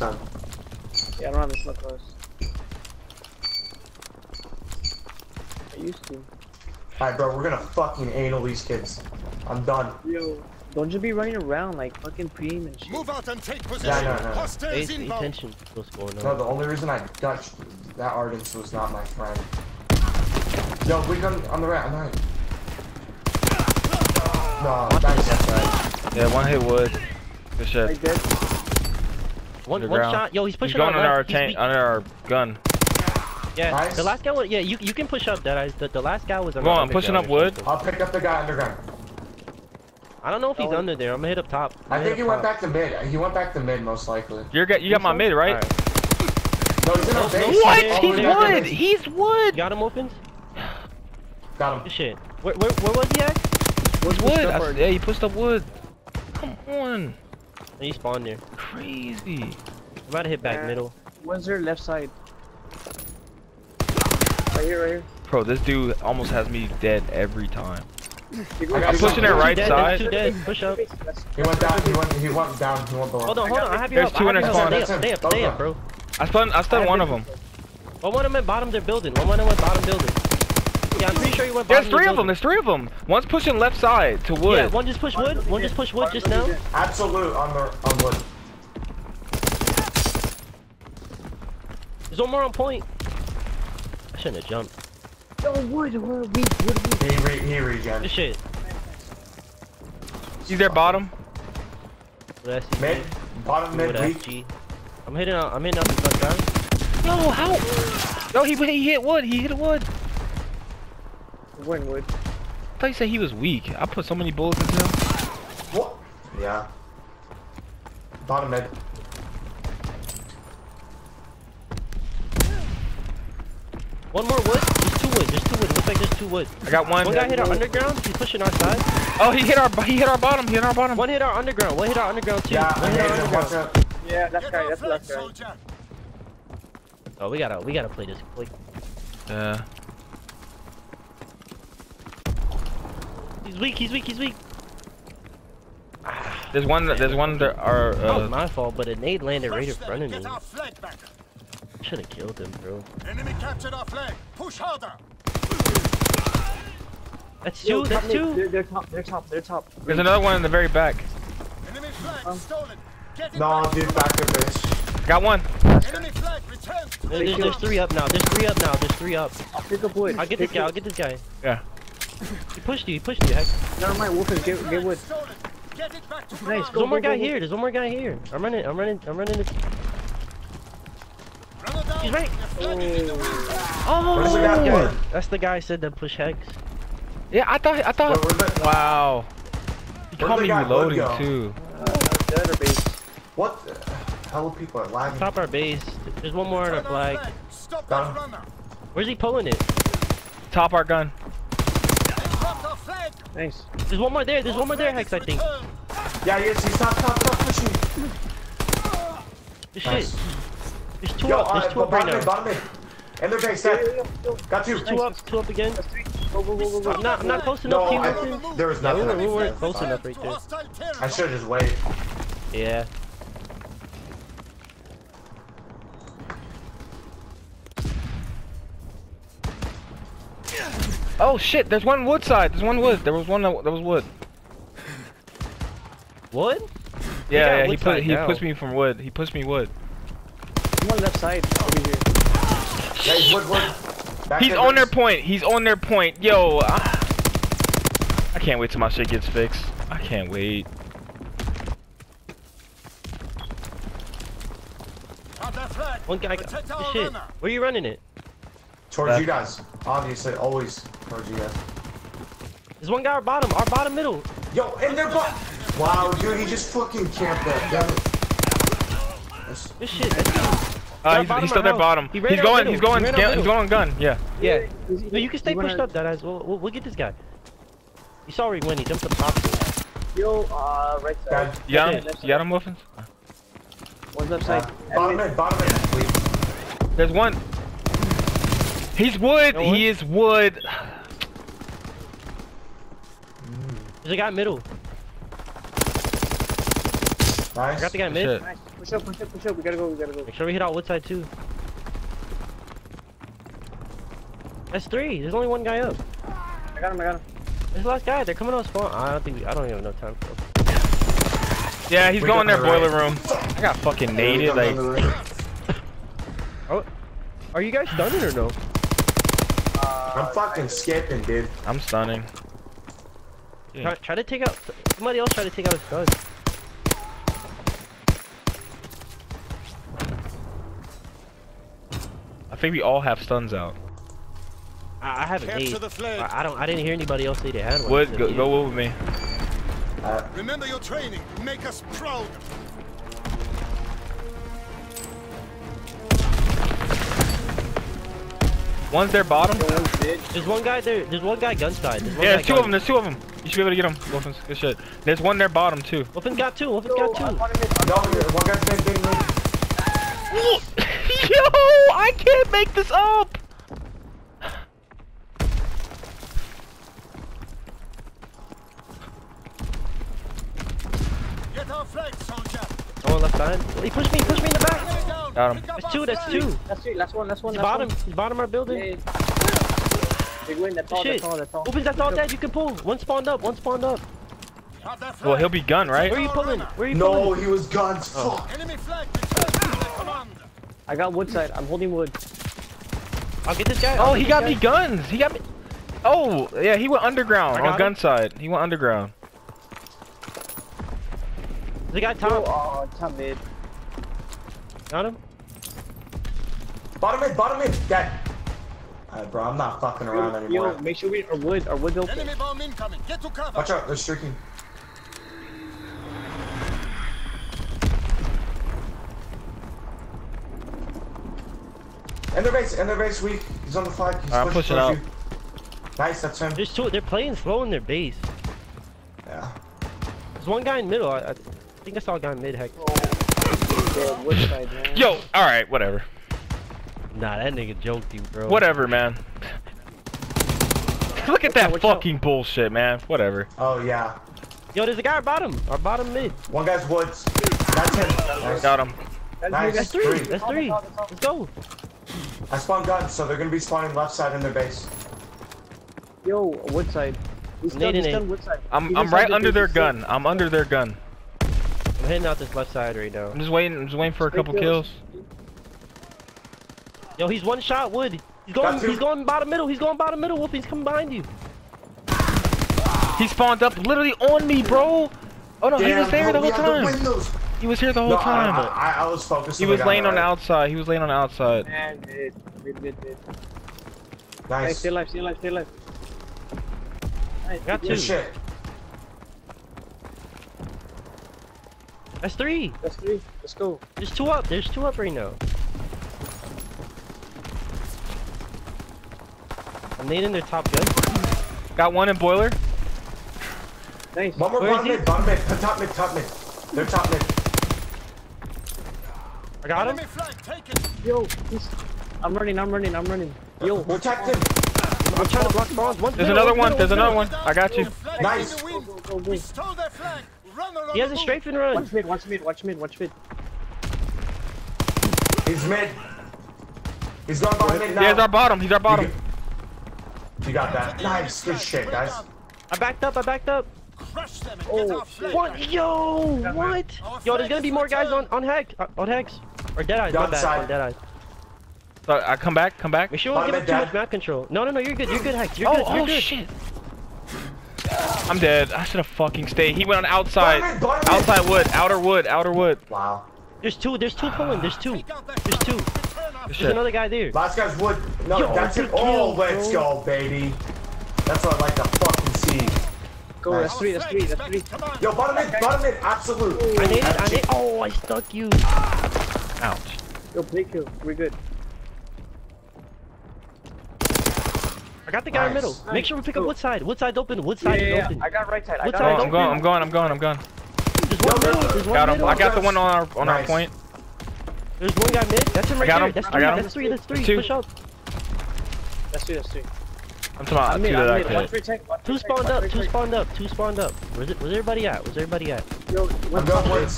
Son. Yeah, I don't have this much close. I used to. Alright, bro, we're gonna fucking anal these kids. I'm done. Yo, don't just be running around like fucking preem and shit. Move out and take position. Yeah, no, no, no. Pay, Hostiles pay inbound. attention to what's going on. No, the only reason I dutched that Ardens was not my friend. Yo, we on, on the right, on the right. No, nice. Yeah, one hit wood. Good I shit. Did. One, one shot. Yo, he's He's pushing going on under our left. He's tank, under our gun. Yeah, Nice. the last guy was. Yeah, you you can push up that. eyes. The, the last guy was. on Come the on, pushing up wood. something. I'll pick up the guy underground. I don't know if he's Oh. under there. I'm gonna hit up top. I'm I think he hit went top. back to mid. He went back to mid most likely. You're got, you got my mid, right? Alright. No, he's No, base. no, He's What? all He's way back in wood. He's wood. Got him open. Got him. Shit. Where, where, where was he at? He's wood. I s- yeah, he pushed up wood. Come on. He spawned there. Crazy. I'm about to hit back Yeah. middle. Where's their left side? Right here, right here. Bro, this dude almost has me dead every time. I got I'm pushing their right Two dead, side. Two dead. Push up. He went down. He went. He went down. He went below. Hold on, hold on. I have you There's up. two in have our you up. spawn. Stay up, stay up, stay up, bro. I stunned, I stunned one of them. One of them at bottom their building. One of them at bottom building. Yeah, I'm pretty sure you went There's three of them. There's three of them. One's pushing left side to wood. Yeah, one just push wood. One just push wood just now. Absolute on the on wood. One more on point. I shouldn't have jumped. Yo, wood, where we, wood, we. He re, he regen. Good shit. He's there bottom. What SCG? Mid, bottom mid, weak. I'm hitting out. I'm hitting out the front guy. Yo, how? Yo, he he hit wood. He hit wood. When wood? I thought you said he was weak. I put so many bullets into him. What? Yeah. Bottom mid. One more wood. There's two wood. There's two wood. Looks like there's two wood. I got one. One guy hit our underground. He's pushing our side. Oh, he hit our he hit our bottom. He hit our bottom. One hit our underground. One hit our underground too. Yeah, I One hit our hit him. Watch underground. Yeah, that's guy, that's flag, left guy. Oh, we gotta we gotta play this quick. Yeah. He's weak. He's weak. He's weak. There's one. There's one. That are. That was Uh, my fault, but a nade landed right in front of me. Should have killed him, bro. Enemy captured our flag. Push harder. That's Yo, two. That's top two. They're, they're top, they're top, they're top. there's another one in the very back. Enemy flag Um. stolen. Get it No, back. dude, back to base. Got one. Enemy flag returned. There's, there's three up now. There's three up now. There's three up. I'll pick up wood. I'll get this guy. I'll get this guy. Yeah. He pushed you. He pushed you. Heck. Never mind, Wolfers, get, get wood. Stolen. Get it back to Nice, command. There's one more go, guy go, here. There's one more guy here. I'm running. I'm running. I'm running. This. Run it down. He's right. The flag is in the wind. Oh, Where's the guy yeah. That's the guy I said to push hex. Yeah, I thought. I Where, thought. where's Wow. He Where'd caught me reloading go? too. The other base. what the hell people are lagging? Top our base. There's one more on our flag. flag. Stop that runner. Where's he pulling it? Top our gun. They dropped our flag. Nice. There's one more there. There's one more there, flag Hex. I think. returned. Yeah, yes, he's top, top, top, pushing. Good Nice. Shit. There's two Yo, up. uh, two up right bottom mid, now. bottom mid. And their base, Yo, set. Got two. There's two up. Two up again. Go, go, go, go, go. I'm not. I'm not close enough to you. I, Wilson. there was Yeah, we nothing. we weren't close thought. enough right there. I should just wait. Yeah. Oh shit! There's one wood side. There's one wood. There was one. That, there was wood. Wood? got Yeah, yeah. He put. He now. pushed me from wood. He pushed me wood. Come on left side, over here. Yeah, he's wood, wood. Back He's on their point. He's on their point. Yo, I, I can't wait till my shit gets fixed. I can't wait. Have their flag. One guy got. Protect Good our shit. runner. Where you running it? Towards Left. you guys. Obviously, always towards you guys. There's one guy our bottom. Our bottom middle. Yo, and they're butt. Wow, dude, he just fucking camped that. Damn it. That's- Good shit. That's two. Uh, he's, he's still or there bottom. He he's going. He's going. He ran our ga- middle. he's going gun. Yeah. Yeah. No, you can stay he pushed up, that eyes. We'll, we'll, we'll get this guy. You saw where he went. He jumped up top. Yo, uh, right side. Guys, You got Yeah, him. that's- You got him, Muffins. One's left uh, side. bottom mid, bottom mid. Please. There's one. He's wood. No he is wood. There's a guy middle. Nice. I got the guy mid. Shit. Nice. Push up, push up, push up. We gotta go, we gotta go. Make sure we hit out Woodside too. That's three. There's only one guy up. I got him, I got him. There's the last guy. They're coming on spawn. I don't think we, I don't even have enough time for them. Yeah, he's We going got their the right. boiler room. I got fucking Yeah, we naded. got Like, another ring. Oh, are you guys stunning or no? Uh, I'm fucking skipping, dude. I'm stunning. Try, try to take out. Somebody else try to take out his gun. Think we all have stuns out. I, I haven't Capture made. the flag. I, I don't. I didn't hear anybody else say they had one. Wood, go, yeah. go with me. Uh, Remember your training. Make us proud. One's their bottom. There's one guy there. There's one guy gun side. There's one Yeah, there's two gun. of them. There's two of them. You should be able to get them. Wolfens, good shit. There's one there bottom too. Wolfen's got two. Wolfen's got two. no, one guy's mid, big mid. Yo, I can't make this up. Get our flag, soldier. Oh, left side. He pushed me. He pushed me in the back. Enemy down. Got him. Pick up That's two. That's two. That's three, last one, last one, He's last bottom. one. He's bottom our building. Yeah, yeah. Big win, that's all, Shit. that's all, that's all. Opens that's all dead. You can pull. One spawned up. One spawned up. Have. Well, he'll be gun, right? Where are you pulling? Where are you No, pulling? he was guns. Oh. Fuck. Enemy flag. Return to the command. I got wood side, I'm holding wood. I'll get this guy. Oh, I'll he got this me guns. He got me. Oh, yeah, he went underground I on got gun side. He went underground. The got Oh, top. oh, top mid. Got him. Bottom mid, bottom mid. Dead. Alright, bro, I'm not fucking around Yo, anymore. yo, make sure we, our wood, our wood's open. Enemy bomb incoming. Get to cover. Watch out, they're streaking. Ender base, ender base weak. He's on the flag. He's Alright, I'm pushing towards you. Nice, that's him. There's two. They're playing slow in their base. Yeah. There's one guy in middle. I, I think I saw a guy in mid heck. Yeah, wood side, man. Yo, all right, whatever, Nah, that nigga joked you, bro. whatever, man. Look at that watch out. fucking bullshit, man. Whatever. Oh, yeah. Yo, there's a guy at bottom. Our bottom mid. One guy's woods. That's him. Nice. Got him. That's Nice. me, That's that's three. Three. That's three. Let's go. I spawned guns, so they're gonna be spawning left side in their base. Yo, wood side. He's I'm done, he's done it. wood side. I'm He's I'm right under their he's gun. I'm under their gun. I'm heading out this left side right now. I'm just waiting. I'm just waiting for a Straight couple kills. kills. Yo, he's one shot. Wood. He's going. Got two. He's going bottom middle. He's going bottom middle. Wolf. He's coming behind you. He spawned up literally on me, bro. Oh no, he was there the whole time. windows. He was here the whole No, time. I, I, I was focused. He on the was laying on the right. outside. He was laying on the outside. Man, mid, mid, mid, mid. Hey, stay alive, stay alive, stay alive. Nice, Got good Good two. shit. That's three. That's three. Let's go. There's two up. There's two up right now. I'm nading their top gun. Got one in boiler. Nice. One more Where is bottom he? mid, bottom mid, top mid, top mid. They're top mid. I got him. Enemy flag taken. Yo, he's... I'm running, I'm running, I'm running. Yo, Protect him. I'm trying to block spawns. One, There's middle, another one. middle, There's one's another one. I got you. Nice. go, go, go, go. stole their flag. Run He has a boom. strafe and run. Watch mid, watch mid, watch mid, watch mid. He's mid. He's going bottom mid now. He's our bottom. He's our bottom. You, you got that. Nice. Good shit, guys. I backed up. I backed up. Crush them and Oh, get our flag. What? Yo, what? Yo, there's gonna be more guys on on hex uh, on hex or dead eyes. My Gun bad. On dead eyes. So I come back. Come back. Make sure we don't give Bottom up too much map control. No, no, no. You're good. You're good, hex. You're Oh, good. You're oh good. shit. I'm dead. I should have fucking stayed. He went on outside. Bottom mid. Outside wood. Outer wood. Outer wood. Wow. There's two. There's two pulling. There's two. Take out their There's two. Return our Good There's shit. another guy there. Last guy's wood. No, Yo, that's it. good Oh, kill, let's bro. go, baby. That's what I like to fucking see. Go, Nice. that's three, that's three, that's three. Come on. Yo, bottom mid, bottom mid, absolute. I need it. I need. Oh, I stuck you. Ouch. Yo, play kill, we're good. I got the guy in Nice. middle. Make sure we pick up Cool. Woodside. Woodside's open. Yeah, Woodside yeah, yeah. open. I got right side, I What got side right Oh, I'm going. I'm going. I'm going. I'm going. There's one Yo, middle. There's one Got him. middle. I got the one on our on our point. There's one guy mid. That's him right got there. him. That's I got him. That's three. That's three. Two. Push up. That's three, that's three. I'm talking about I'm two mid, that I'm I mid. Watch tank, watch Two for tank, spawned up. Two spawned up. Two spawned up. Where's it? Where's everybody at? Where's everybody at? Yo, I'm one going top.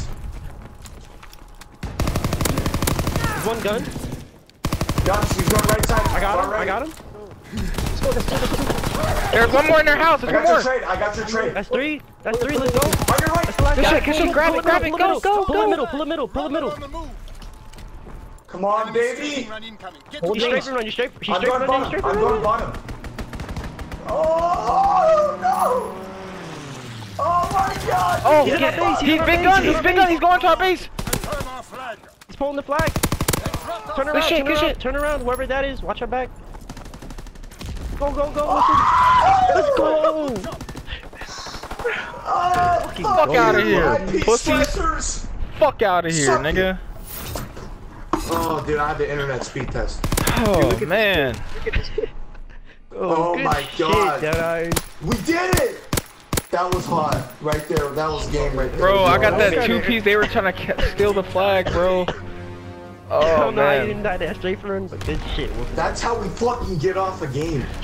One gun. Gun, she's going right side. I got him. right. I got him. There's one more in their house. I There's got one your more. trade. I got your trade. That's three. That's three. Let's go. On your right. That's the last Good guy. shit, good shit. Grab it, grab it, Pull go, go, Pull the middle. Pull the middle. Pull the middle. On the move. Come on, baby. station run incoming. Get You to straight cover. run. You straight. She's I'm straight going run. bottom. Straight for I'm going bottom. Oh no! Oh my god! Oh, He's in get- our base, he's he's in big base, gun. he's in He's our big gun. He's going to our base. Turn our flag. He's pulling the flag. They dropped our Turn around. shit, turn around. shit. Turn around. Whoever that is, watch our back. Go, go, go. Let's go. Oh, Fuck outta here, my pussies. stressors. Fuck out of here, Suck nigga. Oh, dude, I had the internet speed test. Oh man. Oh good my shit, God. Deadeye. We did it! That was hot. Right there. That was game right there. Bro, I got that two piece. They were trying to steal the flag, bro. Oh, Oh no, I man. didn't die that straight for run, but good shit. That's how we fucking get off a game.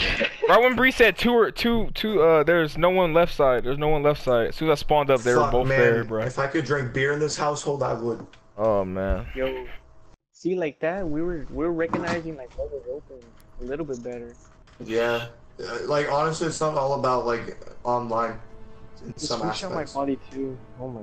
Right when Bree said two or two, two, uh, there's no one left side. There's no one left side. As soon as I spawned up, they were both man. there, bro. If I could drink beer in this household, I would. Oh man. Yo, see like that, we were we were recognizing like what was open a little bit better. Yeah. Uh, Like, honestly, it's not all about, like, online. In Just some screenshot my body too. Oh my